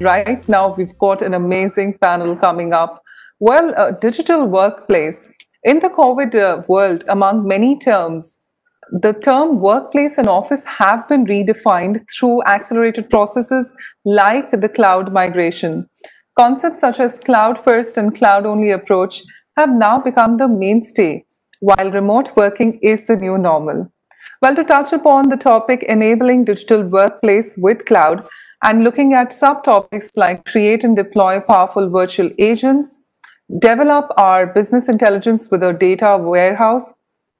right now we've got an amazing panel coming up. Well, digital workplace. In the COVID uh, world, among many terms, the term workplace and office have been redefined through accelerated processes like the cloud migration. Concepts such as cloud first and cloud only approach have now become the mainstay, while remote working is the new normal. Well, to touch upon the topic enabling digital workplace with cloud and looking at subtopics like create and deploy powerful virtual agents, develop our business intelligence with a data warehouse,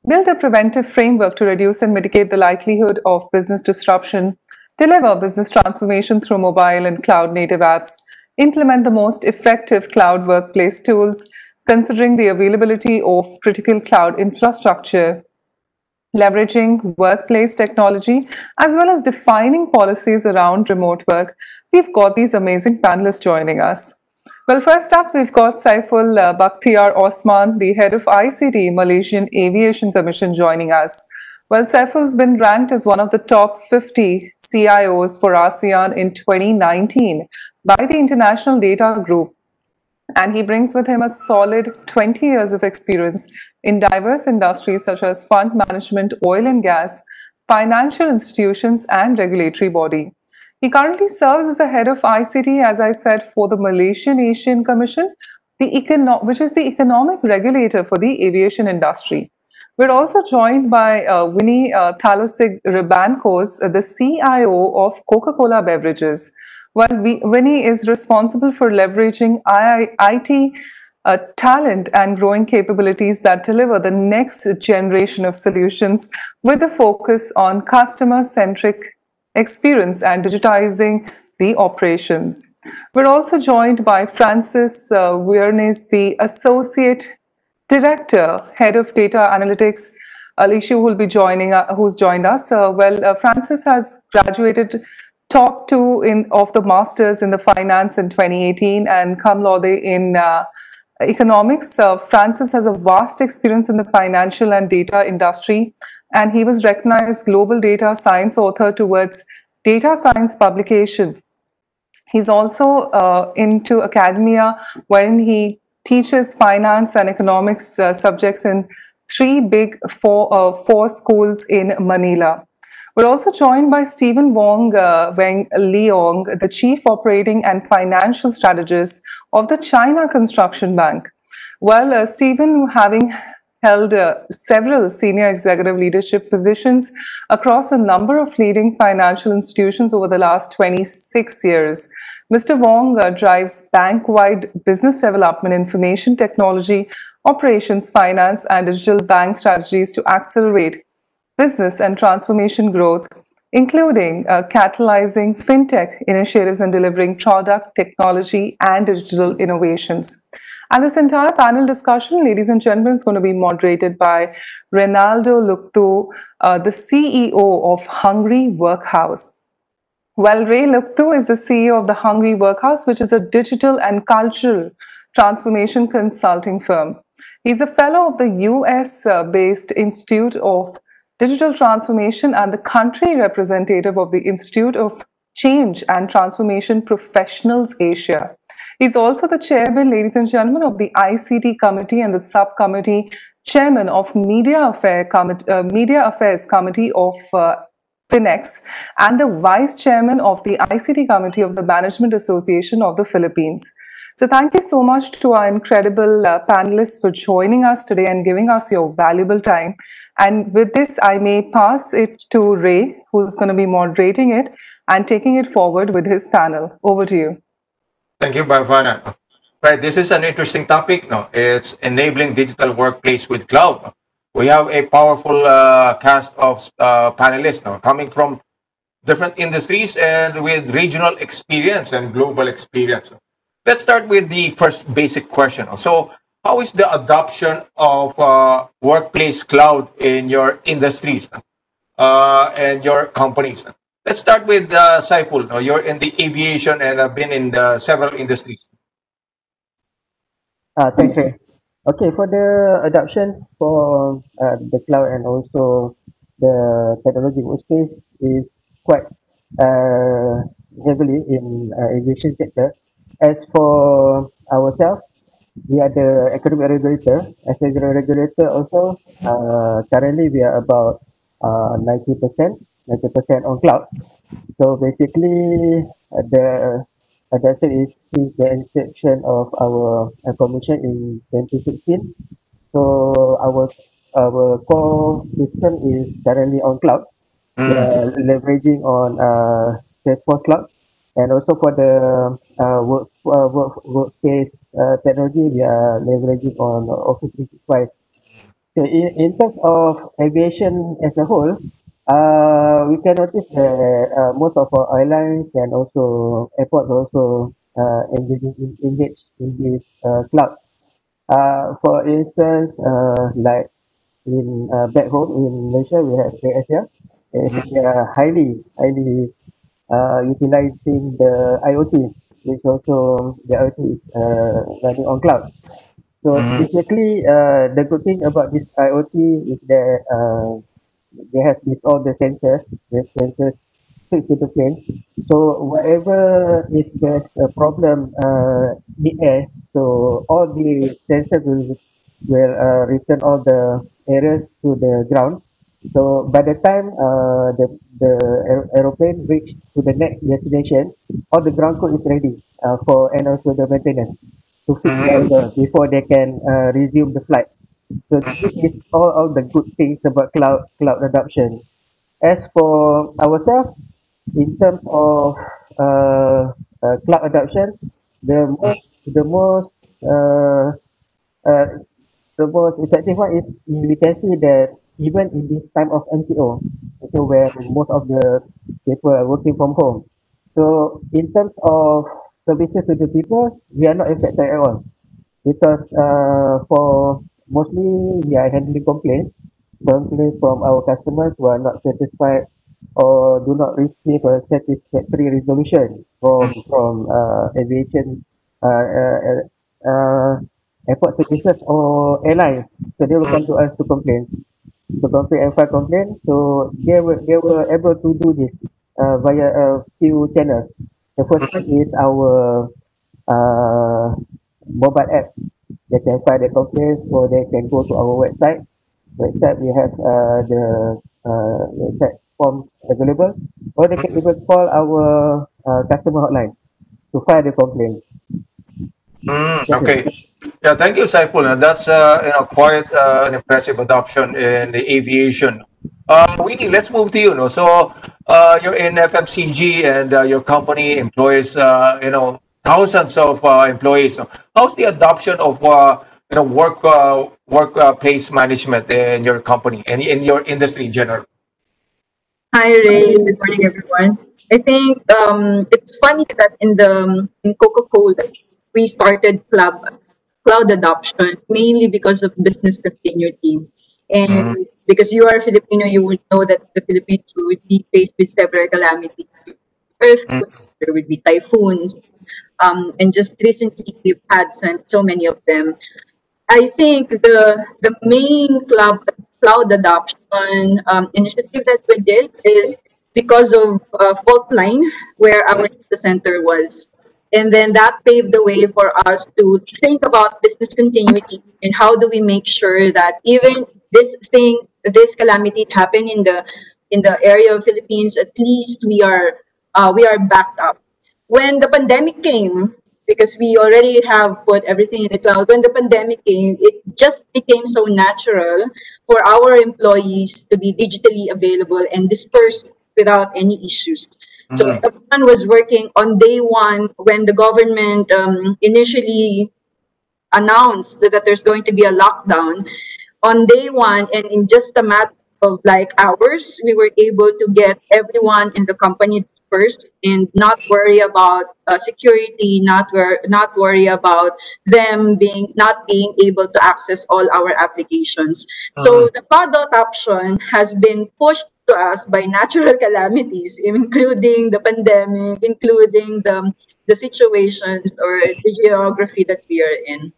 build a preventive framework to reduce and mitigate the likelihood of business disruption, deliver business transformation through mobile and cloud native apps, implement the most effective cloud workplace tools, considering the availability of critical cloud infrastructure, leveraging workplace technology, as well as defining policies around remote work. We've got these amazing panelists joining us. Well, first up, we've got Saiful uh, Bakhtiar Osman, the head of ICT Malaysian Aviation Commission, joining us. Well, Saiful's been ranked as one of the top 50 CIOs for ASEAN in 2019 by the International Data Group. And he brings with him a solid 20 years of experience in diverse industries such as fund management, oil and gas, financial institutions, and regulatory body. He currently serves as the head of ICT, as I said, for the Malaysian Aviation Commission, which is the economic regulator for the aviation industry. We're also joined by uh, Winnie uh, Talosig Rebancos, uh, the CIO of Coca-Cola Beverages. Well, we, Winnie is responsible for leveraging IT uh, talent and growing capabilities that deliver the next generation of solutions with a focus on customer-centric experience and digitizing the operations. We're also joined by Francis uh, Viernes, the Associate Director, Head of Data Analytics, Alicia, will be joining, uh, who's joined us. Uh, well, uh, Francis has graduated top two in of the masters in the finance in 2018 and cum laude in uh, economics. Uh, Francis has a vast experience in the financial and data industry and he was recognized global data science author towards data science publication. He's also uh, into academia when he teaches finance and economics uh, subjects in three big four, uh, four schools in Manila. We're also joined by Stephen Wong uh, Weng Leong, the Chief Operating and Financial Strategist of the China Construction Bank. Well, uh, Stephen, having held uh, several senior executive leadership positions across a number of leading financial institutions over the last 26 years. Mr. Wong uh, drives bank-wide business development, information technology, operations, finance, and digital bank strategies to accelerate business and transformation growth, including uh, catalyzing fintech initiatives and delivering product, technology, and digital innovations. And this entire panel discussion, ladies and gentlemen, is going to be moderated by Reynaldo Lugtu, uh, the CEO of Hungry Workhorse. Well, Ray Lugtu is the CEO of the Hungry Workhorse, which is a digital and cultural transformation consulting firm. He's a fellow of the US uh, Institute of Digital Transformation and the country representative of the Institute of Change and Transformation Professionals Asia. He's also the chairman, ladies and gentlemen, of the ICT committee and the subcommittee chairman of Media, Affair uh, Media Affairs Committee of uh, FINEX and the vice chairman of the ICT committee of the Management Association of the Philippines. So thank you so much to our incredible uh, panelists for joining us today and giving us your valuable time. And with this, I may pass it to Ray, who's going to be moderating it and taking it forward with his panel. Over to you. Thank you, Bhavana. Right, this is an interesting topic. No, it's enabling digital workplace with cloud. We have a powerful uh, cast of uh, panelists no, coming from different industries and with regional experience and global experience. Let's start with the first basic question. So, how is the adoption of uh, workplace cloud in your industries uh, and your companies? Let's start with uh, Saiful. No, you're in the aviation and have been in several industries. Uh, thanks, Ray. Okay, for the adoption for uh, the cloud and also the technology workspace is quite uh, heavily in uh, aviation sector. As for ourselves, we are the academic regulator. As a regulator also, uh, currently we are about uh, 90%, 90% on cloud. So basically, uh, the adoption is since the inception of our uh, commission in 2016. So our our core system is currently on cloud. We Mm. are leveraging on uh, Salesforce Cloud. And also for the uh, work, uh, work, workspace uh, technology, we are leveraging on Office 365. So in, in terms of aviation as a whole, uh, we can notice that uh, most of our airlines and also airports also uh, engaging in, engage in this uh, cloud. Uh, for instance, uh, like in uh, back home in Malaysia, we have. AirAsia they are highly, highly uh, utilizing the IoT, which also the IoT is uh, running on cloud. So Mhm. basically, uh, the good thing about this IoT is that uh, they have this all the sensors, the sensors fixed to the plane. So whatever if there's a problem uh, in air, so all the sensors will will uh, return all the errors to the ground. So by the time uh, the the aer- aeroplane reach to the next destination, all the ground code is ready uh, for and also the maintenance to fix the Mhm. error before they can uh, resume the flight. So this is all, all the good things about cloud cloud adoption. As for ourselves, in terms of uh, uh, cloud adoption, the most the most uh, uh, the most effective one is we can see that even in this time of MCO, so where most of the people are working from home. So in terms of services to the people, we are not affected at all because uh, for mostly we are handling complaints, complaints from our customers who are not satisfied or do not receive a satisfactory resolution from from uh, aviation uh, uh, uh, airport services or airlines. So they will come to us to complain, to complain and file complaint. So they were they were able to do this uh, via a few channels. The first one is our uh, mobile app. They can file their complaints or they can go to our website. Website we have uh, the uh, website form available, or they can even call our uh, customer hotline to file the complaint. Mm, okay. Yeah, thank you, Saiful. And that's uh, you know quite uh, an impressive adoption in the aviation. Uh, Winnie, let's move to you. No? So uh, you're in FMCG and uh, your company employs uh, you know thousands of uh, employees. So how's the adoption of you know work workplace management in your company and in your industry in general? Hi Ray, good morning everyone. I think um, it's funny that in the in Coca-Cola we started cloud cloud adoption mainly because of business continuity. Mm, And because you are Filipino, you would know that the Philippines would be faced with several calamities. mm, Earthquakes, there would be typhoons, um, and just recently we've had some, so many of them. I think the the main cloud cloud adoption um, initiative that we did is because of uh, fault line where our data center was, and then that paved the way for us to think about business continuity and how do we make sure that even this thing, this calamity happen in the in the area of Philippines, at least we are uh, we are backed up when the pandemic came, because we already have put everything in the cloud, when the pandemic came, it just became so natural for our employees to be digitally available and dispersed without any issues. So mm, everyone was working on day one when the government um, initially announced that, that there's going to be a lockdown. On day one and in just a matter of like hours we were able to get everyone in the company first and not worry about uh, security not wor- not worry about them being not being able to access all our applications. So the cloud adoption has been pushed to us by natural calamities including the pandemic including the the situations or the geography that we are in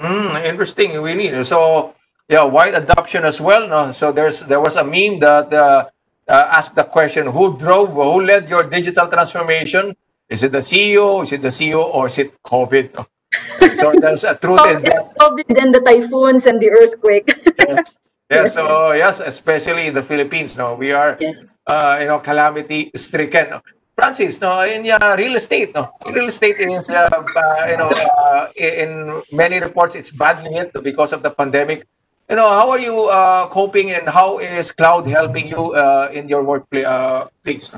mm, interesting, Winnie. So yeah, wide adoption as well. No? So there's there was a meme that uh, uh, ask the question: Who drove? Who led your digital transformation? Is it the CEO? Is it the CEO, or is it COVID? so there's a truth in that. COVID and the typhoons and the earthquake. Yes. Yes. So yes, especially in the Philippines, no, we are, Yes. uh, you know, calamity stricken. Francis, no, in uh, real estate, no, real estate is, uh, uh, you know, uh, in many reports, it's badly hit because of the pandemic. You know, how are you uh, coping, and how is cloud helping you uh, in your workplace? Uh, place?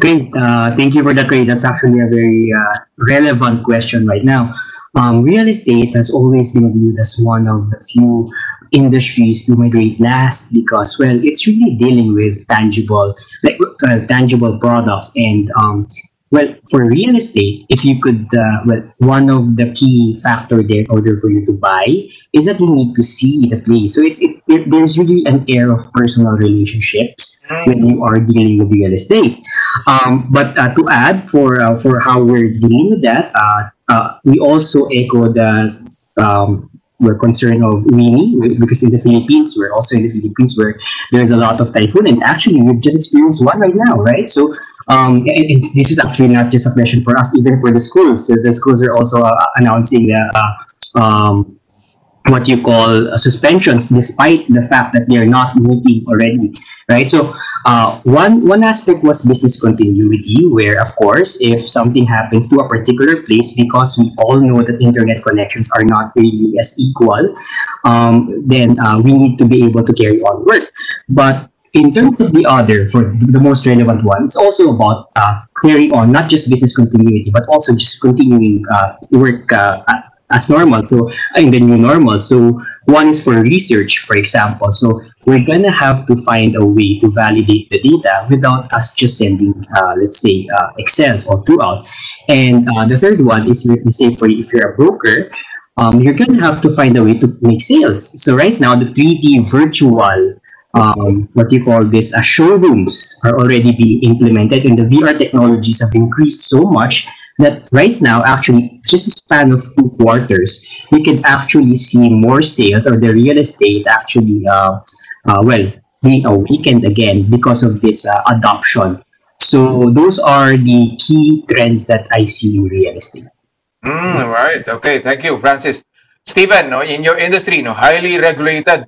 Great. Uh, thank you for that, Ray. That's actually a very uh, relevant question right now. Um, real estate has always been viewed as one of the few industries to migrate last because, well, it's really dealing with tangible, like uh, tangible products. And um, well, for real estate, if you could, uh, well, one of the key factor there in order for you to buy is that you need to see the place. So it's it, it, there's really an air of personal relationships when you are dealing with real estate. Um, but uh, to add for uh, for how we're dealing with that, uh, uh, we also echo the um, we're concerned of Winnie because in the Philippines, we're also in the Philippines where there's a lot of typhoon, and actually we've just experienced one right now, right? So. Um, and this is actually not just a question for us, even for the schools. So the schools are also uh, announcing the uh, um, what you call uh, suspensions despite the fact that they're not meeting already right? So uh, one one aspect was business continuity where of course if something happens to a particular place because we all know that internet connections are not really as equal um, then uh, we need to be able to carry on work. But in terms of the other, for the most relevant one, it's also about uh, carrying on not just business continuity, but also just continuing uh, work uh, as normal. So in the new normal. So one is for research, for example. So we're gonna have to find a way to validate the data without us just sending, uh, let's say, uh, Excels all throughout. And uh, the third one is, say, for if you're a broker, um, you're gonna have to find a way to make sales. So right now, the 3D virtual um, what you call this uh, showrooms are already being implemented and the VR technologies have increased so much that right now actually just a span of two quarters we can actually see more sales or the real estate actually uh, uh, well being awakened again because of this uh, adoption so those are the key trends that i see in real estate Mm, right. Okay. Thank you, Francis. Stephen, no, in your industry, no, highly regulated.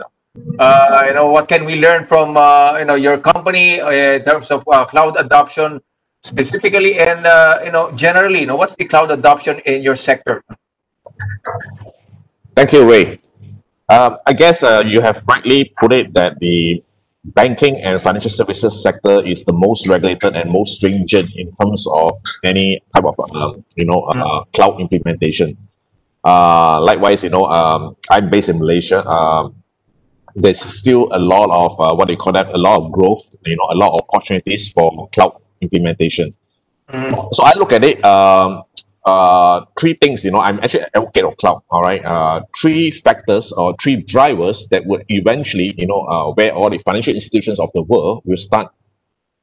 Uh, you know, what can we learn from uh, you know your company uh, in terms of uh, cloud adoption specifically, and uh, you know generally, you know, what's the cloud adoption in your sector? Thank you, Ray. Um, I guess uh, you have rightly put it that the banking and financial services sector is the most regulated and most stringent in terms of any type of uh, you know uh, cloud implementation. Uh, likewise, you know, um, I'm based in Malaysia. Um, there's still a lot of uh, what they call that a lot of growth. You know, a lot of opportunities for cloud implementation. So I look at it. Um, uh, three things, you know, I'm actually an advocate of cloud, all right? Uh, three factors or three drivers that would eventually, you know, uh, where all the financial institutions of the world will start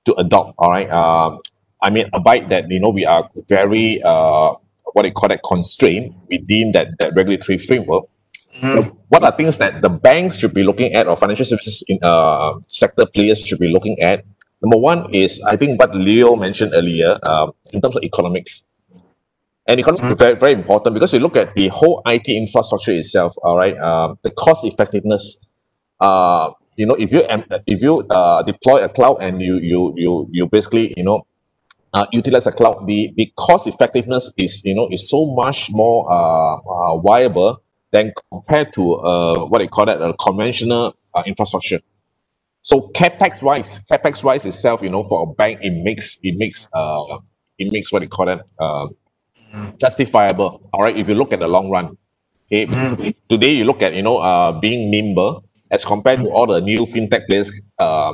to adopt, all right? Um, I mean, abide that, you know, we are very, uh, what they call that constrained within that, that regulatory framework. What are things that the banks should be looking at or financial services in uh, sector players should be looking at? Number one is, I think what Leo mentioned earlier, um, in terms of economics. And economics is very, very important because you look at the whole IT infrastructure itself, all right, um, the cost effectiveness. Uh, you know, if you if you uh, deploy a cloud and you you you you basically you know uh, utilize a cloud, the the cost effectiveness is you know is so much more uh, uh, viable than compared to uh, what they call that a conventional uh, infrastructure. So capex wise, capex wise itself, you know, for a bank, it makes it makes uh it makes what they call that uh, justifiable. All right, if you look at the long run. Okay, today you look at you know uh being nimble as compared to all the new fintech players uh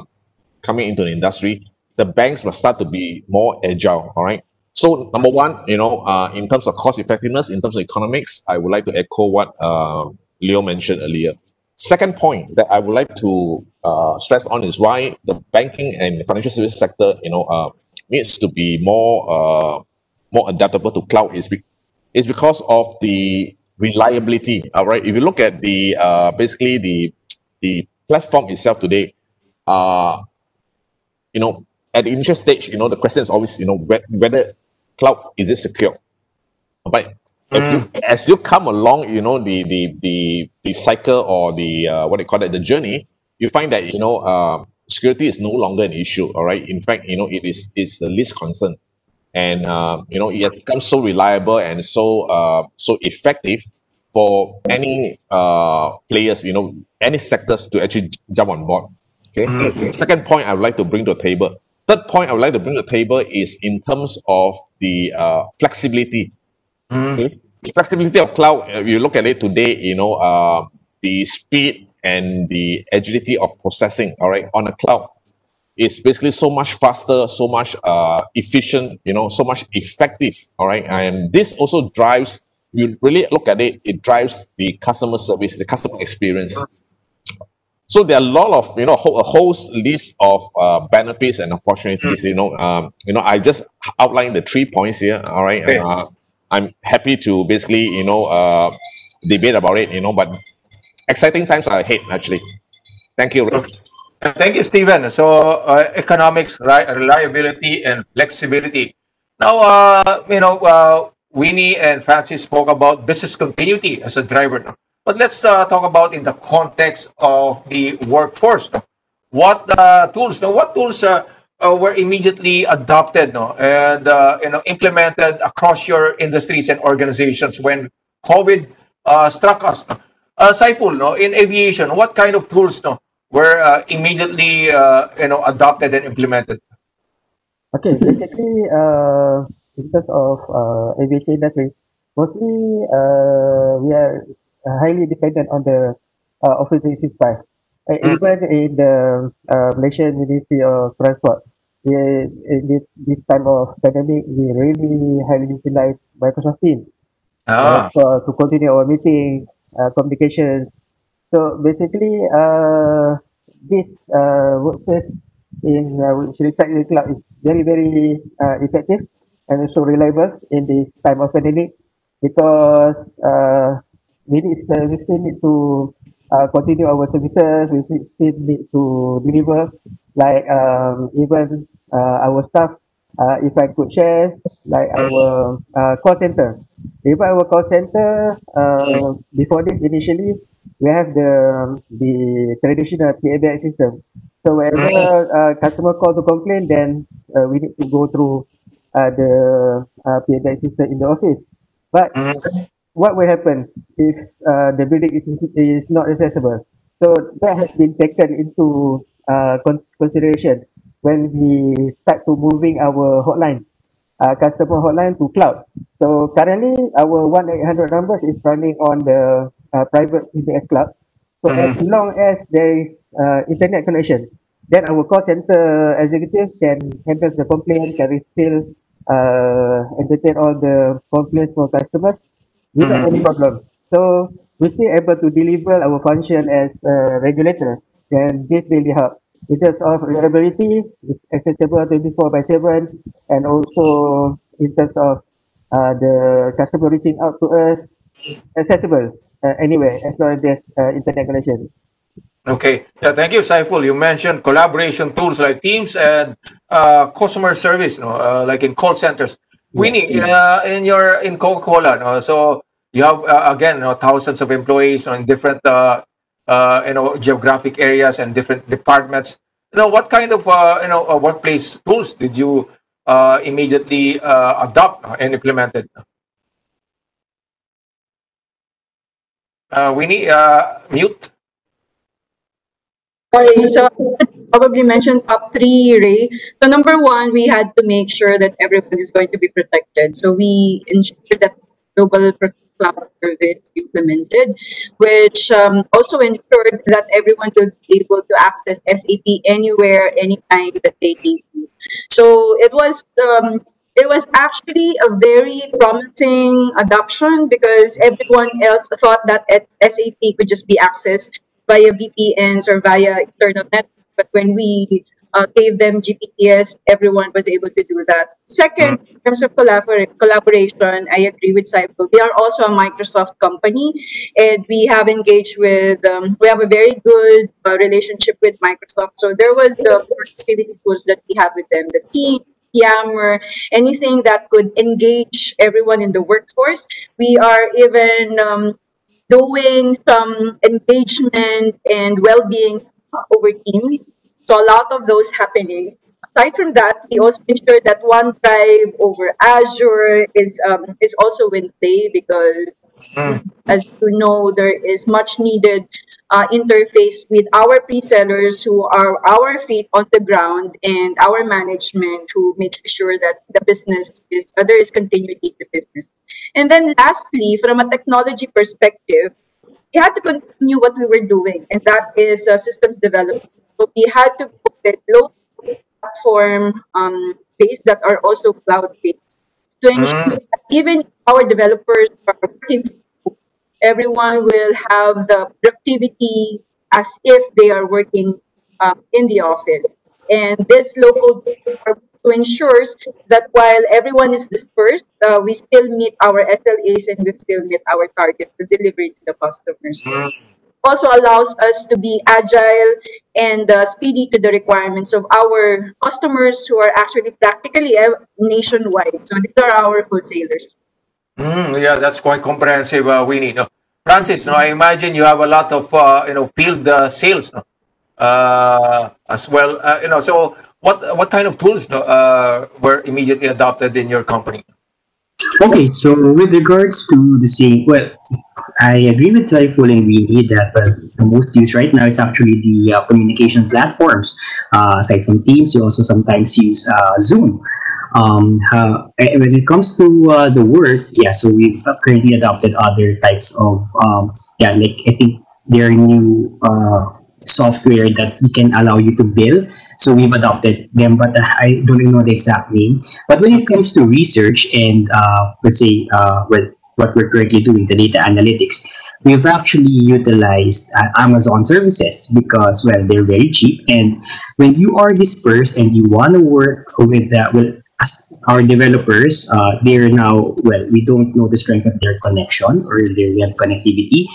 coming into the industry. The banks must start to be more agile. All right. So number one, you know, uh, in terms of cost effectiveness, in terms of economics, I would like to echo what uh, Leo mentioned earlier. Second point that I would like to uh, stress on is why the banking and financial service sector, you know, uh, needs to be more uh, more adaptable to cloud is be- is because of the reliability. All right, if you look at the uh, basically the the platform itself today, uh, you know, at the initial stage, you know, the question is always, you know, whe- whether cloud is it secure? But you, as you come along, you know, the the the the cycle or the uh, what do you call it, the journey, you find that you know, uh, security is no longer an issue. All right. In fact, you know, it is is the least concern, and uh, you know, it has become so reliable and so uh, so effective for any uh, players, you know, any sectors to actually jump on board. Okay. Second point I would like to bring to the table. Third point I would like to bring to the table is in terms of the uh, flexibility. The flexibility of cloud, uh, you look at it today, you know, uh, the speed and the agility of processing, all right, on a cloud is basically so much faster, so much uh, efficient, you know, so much effective, all right. And this also drives, you really look at it, it drives the customer service, the customer experience. So there are a lot of you know whole, a whole list of uh, benefits and opportunities. You know, um, you know, I just outlined the three points here. All right, Okay. uh, I'm happy to basically you know uh, debate about it. You know, but exciting times are ahead. Actually, thank you. Uh, Thank you, Stephen. So, uh, economics, reliability, and flexibility. Now, uh, you know, uh, Winnie and Francis spoke about business continuity as a driver. But let's uh, talk about in the context of the workforce. no? What uh, tools? No, what tools uh, were immediately adopted no, and uh, you know implemented across your industries and organizations when COVID uh, struck us? No? Uh, Saiful, no, in aviation, what kind of tools no, were uh, immediately uh, you know adopted and implemented? Okay, basically, uh, in terms of uh, aviation industry, mostly uh, we are highly dependent on the uh, Office 365. Uh, even in the uh, Malaysian Ministry of Transport, we, in this, this time of pandemic, we really highly utilize Microsoft Teams. Uh, Ah, for, to continue our meetings, uh, communications. So basically, uh, this uh, workspace in uh, which reside in the cloud is very, very uh, effective and also reliable in this time of pandemic because uh, we, need, still- we still need to uh, continue our services, we still need to deliver like um, even uh, our staff uh, if I could share, like our uh, call center. Even our call center, uh, before this initially, we have the the traditional PABX system. So whenever uh, customer call to complain, then uh, we need to go through uh, the uh, PABX system in the office. But what will happen if uh, the building is, is not accessible? So that has been taken into uh, con- consideration when we start to moving our hotline, uh, customer hotline to cloud. So currently our 1-800 numbers is running on the uh, private PBX cloud. So as long as there is uh, internet connection, then our call center executive can handle the complaint, can still uh, entertain all the complaints from customers without any problem. So we still able to deliver our function as a regulator, then this really help. In terms of reliability, it's accessible 24 by 7, and also in terms of uh, the customer reaching out to us, accessible uh, anywhere as long as there's uh, internet connection. Okay. Yeah, thank you, Saiful. You mentioned collaboration tools like Teams and uh, customer service, no, uh, like in call centers. Winnie, uh, in your in Coca-Cola, no, so you have uh, again, no, thousands of employees on different, uh, you know, geographic areas and different departments. You know, what kind of uh, you know uh, workplace tools did you uh, immediately uh, adopt and implemented? Uh, need uh, mute. Okay, so probably mentioned top three, Ray. So number one, we had to make sure that everyone is going to be protected. So we ensured that global pro- cloud service implemented, which um, also ensured that everyone will be able to access SAP anywhere, anytime that they need to. So it was um, it was actually a very promising adoption because everyone else thought that SAP could just be accessed via VPNs or via internal network. But when we uh, gave them GPTS. Everyone was able to do that. Second, in terms of collabor- collaboration, I agree with Saiful. We are also a Microsoft company, and we have engaged with. Um, we have a very good uh, relationship with Microsoft. So there was the productivity tools that we have with them, the team. Yammer, anything that could engage everyone in the workforce. We are even um, doing some engagement and well-being over teams. So a lot of those happening. Aside from that, we also ensure that OneDrive over Azure is um, is also in play because, as you know, there is much needed uh, interface with our pre-sellers who are our feet on the ground and our management who makes sure that the business is uh, there is continuity to business. And then lastly, from a technology perspective, we had to continue what we were doing, and that is uh, systems development. So we had to go with low platform um, based that are also cloud based to ensure that even our developers are working everyone will have the productivity as if they are working um, in the office. And this local to ensures that while everyone is dispersed, uh, we still meet our SLAs and we still meet our target to delivery to the customers. Also allows us to be agile and uh, speedy to the requirements of our customers who are actually practically nationwide. So these are our wholesalers. Mm, yeah, that's quite comprehensive, uh, Winnie. No, Francis, no, I imagine you have a lot of uh, you know field uh, sales no? uh, as well. Uh, you know, so what what kind of tools no, uh, were immediately adopted in your company? Okay, so with regards to the same, well, I agree with Saiful and Winnie that well, the most used right now is actually the uh, communication platforms. Uh, aside from Teams, you also sometimes use uh, Zoom. Um, uh, when it comes to uh, the work, yeah, so we've currently adopted other types of, um, yeah, like I think there are new uh, software that can allow you to build. So we've adopted them, but I don't know the exact name. But when it comes to research and uh, let's say uh, what what we're currently doing, the data analytics, we've actually utilized uh, Amazon services because well they're very cheap, and when you are dispersed and you want to work with that well our developers, uh, they're now well we don't know the strength of their connection or their web connectivity.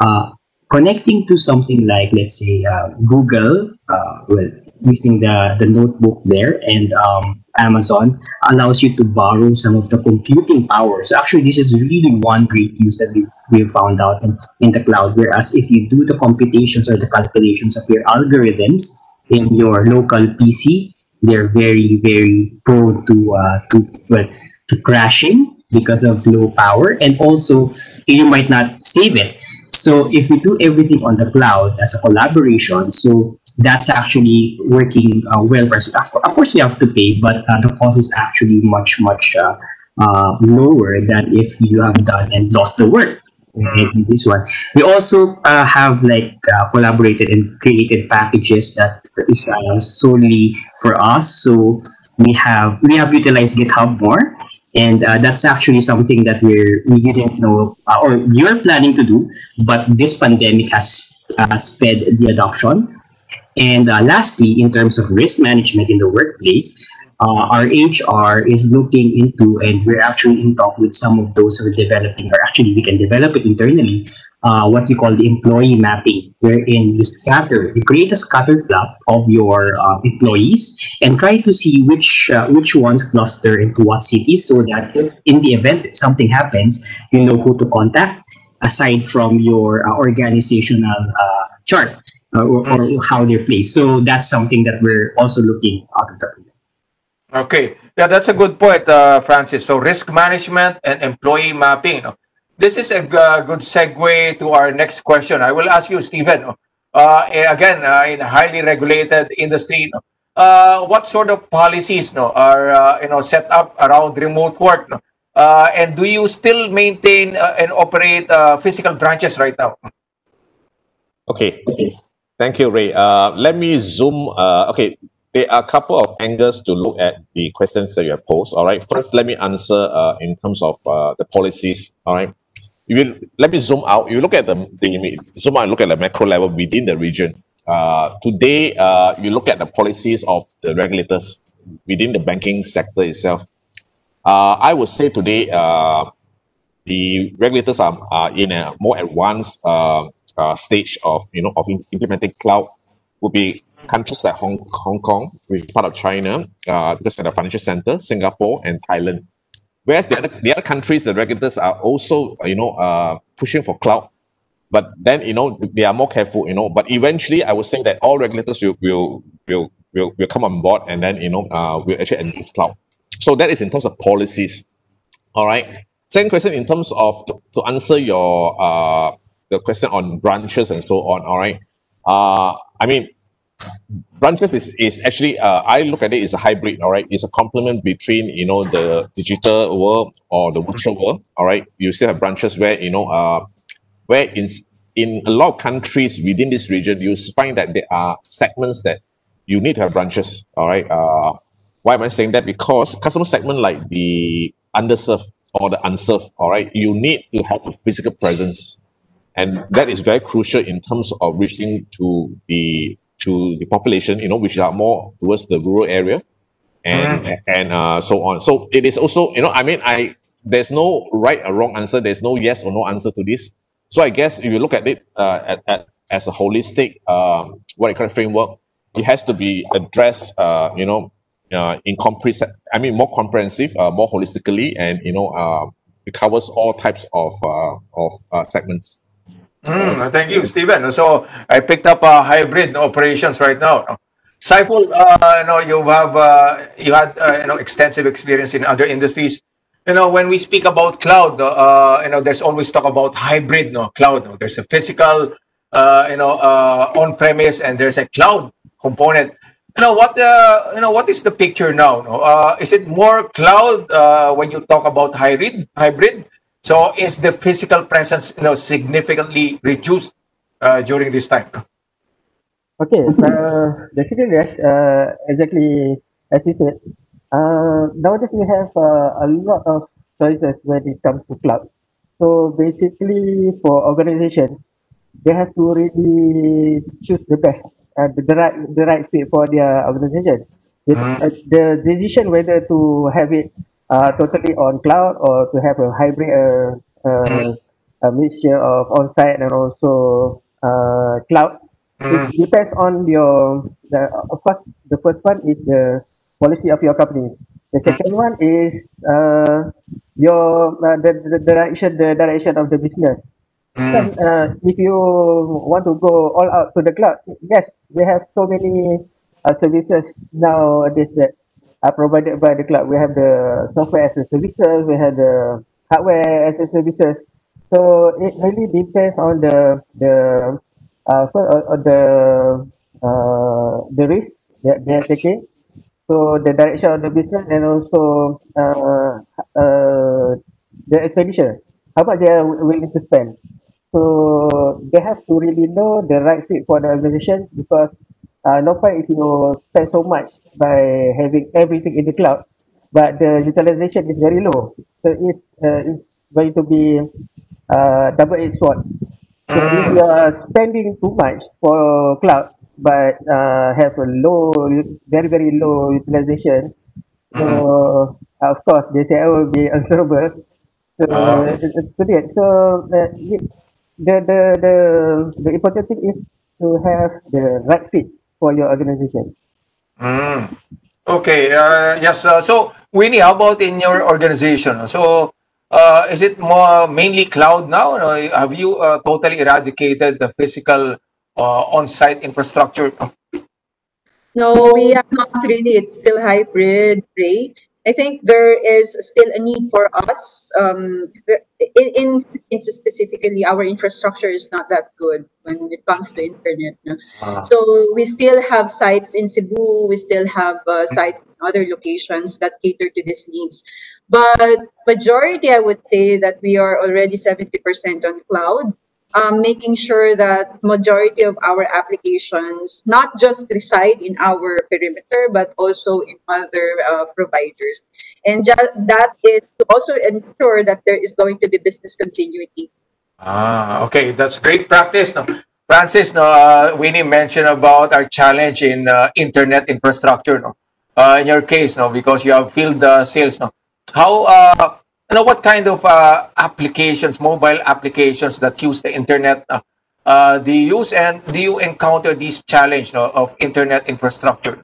Uh, connecting to something like let's say uh, google uh, well using the the notebook there and um, amazon allows you to borrow some of the computing power. So actually this is really one great use that we've, we've found out in, in the cloud. Whereas if you do the computations or the calculations of your algorithms in your local pc they're very very prone to uh, to to crashing because of low power. And also you might not save it so if we do everything on the cloud as a collaboration, so that's actually working uh, well for us. Of course, we have to pay, but uh, the cost is actually much, much uh, uh, lower than if you have done and lost the work. In this one, we also uh, have like uh, collaborated and created packages that is solely for us. So we have we have utilized GitHub more, and uh, that's actually something that we're we didn't know uh, or you're planning to do but this pandemic has uh, sped the adoption. And uh, lastly in terms of risk management in the workplace uh, our hr is looking into and we're actually in talk with some of those who are developing or actually we can develop it internally uh, what we call the employee mapping, wherein you scatter, you create a scatter plot of your uh, employees and try to see which uh, which ones cluster into what cities, so that if in the event something happens, you know who to contact aside from your uh, organizational uh, chart or, or how they're placed. So that's something that we're also looking out of the Okay, yeah, that's a good point, uh, Francis. So risk management and employee mapping. no? This is a uh, good segue to our next question. I will ask you, Stephen. no? Uh, eh, again, uh, in a highly regulated industry, no? uh, what sort of policies no, are uh, you know set up around remote work? No? Uh, and do you still maintain and operate physical branches right now? Okay. Thank you, Ray. Let me zoom. Okay, there are a couple of angles to look at the questions that you have posed. All right. First, let me answer uh, in terms of uh, the policies. All right. You let me zoom out. You look at the, the zoom out look at the macro level within the region. uh, today, uh, you look at the policies of the regulators within the banking sector itself. Uh, I would say today, uh, the regulators are, are in a more advanced stage of you know of implementing cloud. Would be countries like Hong, Hong Kong, which is part of China, uh, because they're the financial center, Singapore, and Thailand. Whereas the other, the other countries, the regulators are also, uh, you know, uh, pushing for cloud. But then, you know, they are more careful, you know. But eventually, I would say that all regulators will will will will, will come on board, and then, you know, uh, will actually embrace cloud. So that is in terms of policies. All right. Second question in terms of to, to answer your uh the question on branches and so on. All right. Uh, I mean, branches is, is actually uh, I look at it as a hybrid, all right. It's a complement between you know the digital world or the virtual world, all right. You still have branches where you know uh where in in a lot of countries within this region you find that there are segments that you need to have branches, all right. Uh, why am I saying that? Because customer segment like the underserved or the unserved, all right, you need to have a physical presence and that is very crucial in terms of reaching to the to the population you know which are more towards the rural area and and uh, so on. So it is also you know i mean i there's no right or wrong answer. There's no yes or no answer to this. So i guess if you look at it uh, at, at, as a holistic um, what i call framework it has to be addressed uh, you know uh, in compre- i mean more comprehensive uh, more holistically and you know uh, it covers all types of uh, of uh, segments Mm, thank you, Stephen. So I picked up uh, hybrid operations right now. no? Saiful, uh, you know, you have uh, you had uh, you know extensive experience in other industries. You know, when we speak about cloud, uh, you know, there's always talk about hybrid, no cloud. No? There's a physical, uh, you know, uh, on-premise, and there's a cloud component. You know what? Uh, you know what is the picture now? No? Uh, is it more cloud uh, when you talk about hybrid? Hybrid. So is the physical presence, you know, significantly reduced uh, during this time? Okay, uh, basically yes, uh, exactly as you said. Uh, nowadays we have uh, a lot of choices when it comes to cloud. So basically, for organization, they have to really choose the best, uh, the, right, the right fit for their organization. The, uh, the decision whether to have it uh, totally on cloud or to have a hybrid, uh, uh, a mixture of on-site and also uh, cloud. It depends on your the of course the first one is the policy of your company. The second one is uh your uh, the, the direction the direction of the business. Kan, uh, if you want to go all out to the cloud yes we have so many uh, services nowadays that are provided by the cloud we have the software as a services we have the hardware as a services. So it really depends on the the uh, so uh, uh, the uh, the risk that they are taking. So the direction of the business and also uh, uh, the expenditure how much they are willing to spend. So they have to really know the right fit for the organization because uh, no point if you spend so much by having everything in the cloud but the utilization is very low so it's uh, it's going to be uh, double-edged sword so if you are spending too much for cloud but uh, have a low, very very low utilization, so of course the CIO will be answerable. So uh, brilliant. So uh, the, the the the the important thing is to have the right fit for your organization. Mm. Okay. Uh, yes. Uh, so, Winnie, how about in your organization? So, uh, is it more mainly cloud now? No, have you uh, totally eradicated the physical uh, on-site infrastructure? No, we are not really. It's still hybrid, Ray. I think there is still a need for us. Um, in, in specifically, our infrastructure is not that good when it comes to internet. no? So we still have sites in Cebu. We still have uh, sites in other locations that cater to these needs. But majority, I would say that we are already seventy percent on cloud um, making sure that majority of our applications not just reside in our perimeter but also in other uh, providers and that is to also ensure that there is going to be business continuity Ah, okay. That's great practice. No? Francis, no, uh, Winnie mentioned about our challenge in uh, internet infrastructure. No, uh, in your case, no, because you have field uh, sales. No, how uh, know what kind of uh, applications, mobile applications that use the internet, uh, uh, do you use, and do you encounter this challenge no, of internet infrastructure?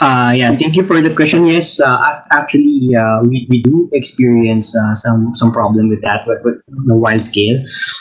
Uh, yeah, thank you for the question. Yes, uh, actually, uh, we, we do experience uh, some some problem with that, but, but on a wide scale.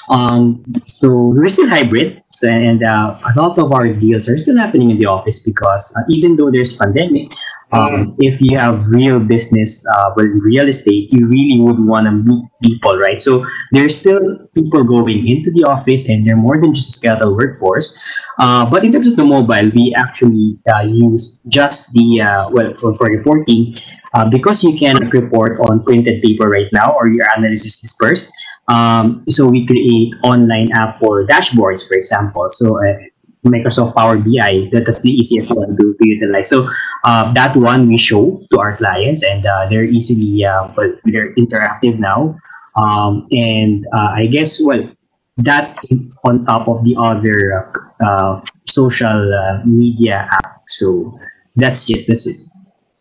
Um, so we're still hybrid, so, and uh, a lot of our deals are still happening in the office because uh, even though there's pandemic, um, if you have real business, uh, well, real estate, you really would want to meet people, right? So there's still people going into the office, and they're more than just a skeletal workforce. Uh, but in terms of the mobile, we actually uh, use just the uh, well for, for reporting uh, because you cannot report on printed paper right now or your analysis is dispersed. Um, so we create online app for dashboards, for example. So uh, Microsoft Power BI, that's the easiest one to, to utilize. So uh, that one we show to our clients, and uh, they're easily uh, well, they're interactive now. Um, and uh, I guess well that on top of the other uh, social uh, media app. So that's it. That's it.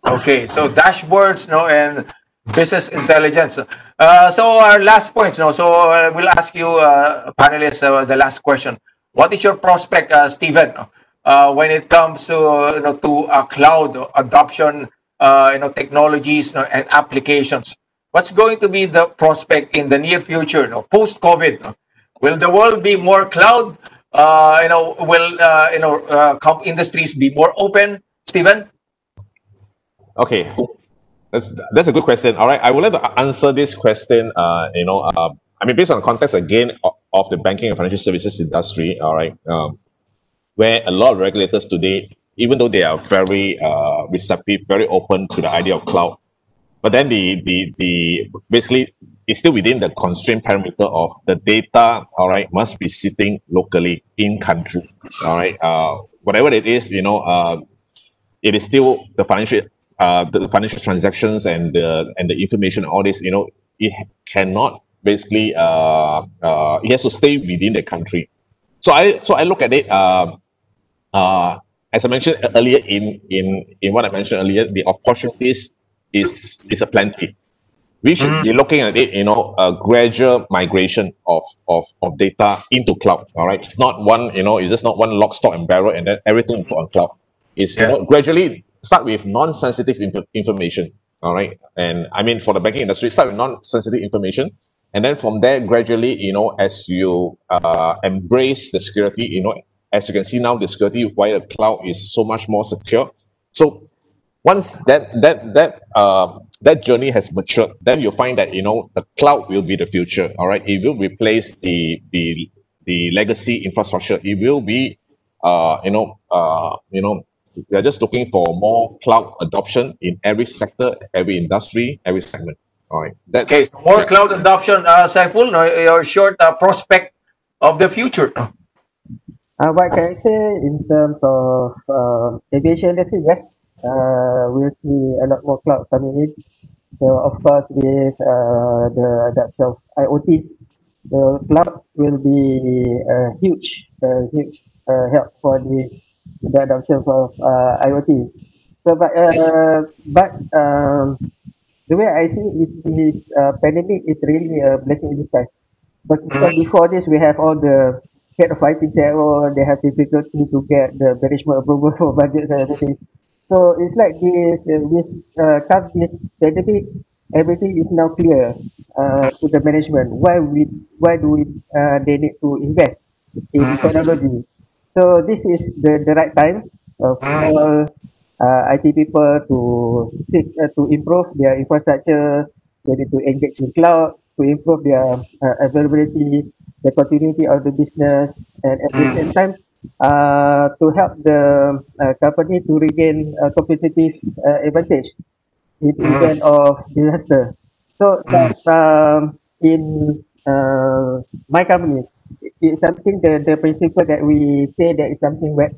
Okay, so dashboards, no, and business intelligence. So our last points, no. So we'll ask you, panelists, the last question. What is your prospect, uh, Steven, uh, when it comes to you know to uh, cloud adoption, uh, you know, technologies no, and applications? What's going to be the prospect in the near future, no, post COVID? Will the world be more cloud? Uh, you know, will you know industries be more open, Steven? Okay, that's that's a good question. All right, I would like to answer this question. You know, I mean, based on context again of, of the banking and financial services industry. All right, um, where a lot of regulators today, even though they are very uh, receptive, very open to the idea of cloud, but then the the the basically it's still within the constraint parameter of the data. All right, must be sitting locally in country. All right, uh, whatever it is, you know, uh, it is still the financial uh, the financial transactions and the and the information all this you know it cannot basically uh, uh, it has to stay within the country. So i so i look at it um uh, as i mentioned earlier in in in what i mentioned earlier the opportunities is is a plenty. We should be looking at it you know a gradual migration of of of data into cloud all right it's not one you know it's just not one lock stock and barrel and then everything put on cloud. It's you know gradually start with non-sensitive inf- information all right and i mean for the banking industry start with non-sensitive information and then from there gradually you know as you uh, embrace the security you know as you can see now the security via the cloud is so much more secure so once that that that uh, that journey has matured, then you'll find that you know the cloud will be the future. All right, it will replace the the the legacy infrastructure. It will be uh, you know uh, you know we are just looking for more cloud adoption in every sector, every industry, every segment. All right, that Okay, so more Yeah. cloud adoption, uh, Saiful, no, your short uh, prospect of the future. Uh, what can I say in terms of uh, aviation industry? Yes, uh, we'll see a lot more cloud coming in. So of course, with uh, the adoption of IoTs, the cloud will be a huge, uh, huge uh, help for the the adoption of uh, IoT. So, but uh, but um, the way I see it is this uh, pandemic is really a blessing in disguise. But because before this, we have all the head of IT say, oh, they have difficulty to get the management approval for budgets and everything. So it's like this, uh, this uh, this pandemic, everything is now clear uh, to the management. Why we, why do we, uh, they need to invest in technology? So this is the, the right time uh, for all uh, IT people to seek uh, to improve their infrastructure. Need to engage in cloud to improve their uh, availability, the continuity of the business, and at the same time uh, to help the uh, company to regain a competitive uh, advantage in event of disaster. So that's um, in uh, my company. It's something the, the principle that we say that is something where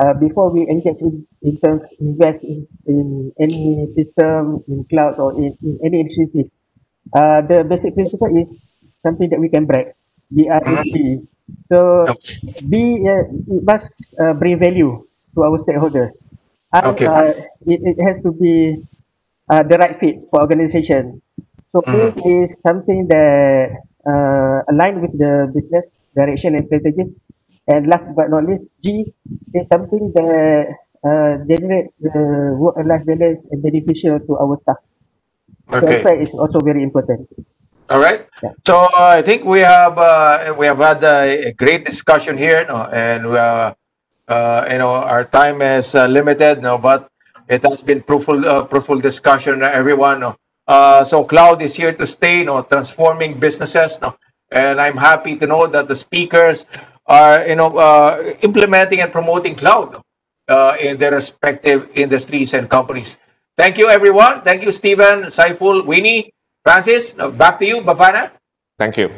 uh, before we engage in, in terms invest in, in any system in cloud or in, in any initiative, uh, the basic principle is something that we can break. BREC. So Okay. be uh, it must uh, bring value to our stakeholders. And, Okay. uh, it, it has to be uh, the right fit for organization. So A is something that uh, align with the business direction and strategies. And last but not least, G is something that uh, generates the work and life balance and beneficial to our staff. Okay. aspect is also very important. All right. Yeah. So uh, I think we have uh, we have had a, a great discussion here, no? and we are, uh, you know our time is uh, limited, no, but it has been fruitful, uh, fruitful discussion, uh, everyone. No? Uh, so cloud is here to stay, no, transforming businesses, no, and I'm happy to know that the speakers are, you know, uh, implementing and promoting cloud uh, in their respective industries and companies. Thank you, everyone. Thank you, Stephen, Saiful, Winnie, Francis. Back to you, Bafana. Thank you.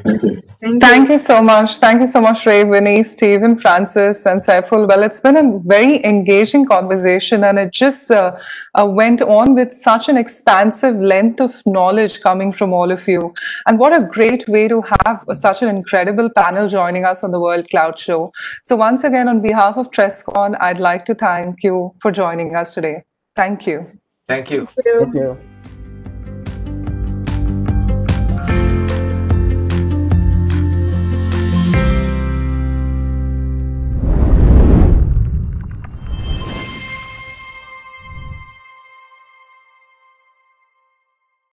Thank Thank you so much. Thank you so much, Ray, Vinny, Steven, Francis, and Saiful. Well, it's been a very engaging conversation, and it just uh, uh, went on with such an expansive length of knowledge coming from all of you. And what a great way to have such an incredible panel joining us on the World Cloud Show. So, once again, on behalf of Trescon, I'd like to thank you for joining us today. Thank you. Thank you. you. Thank you.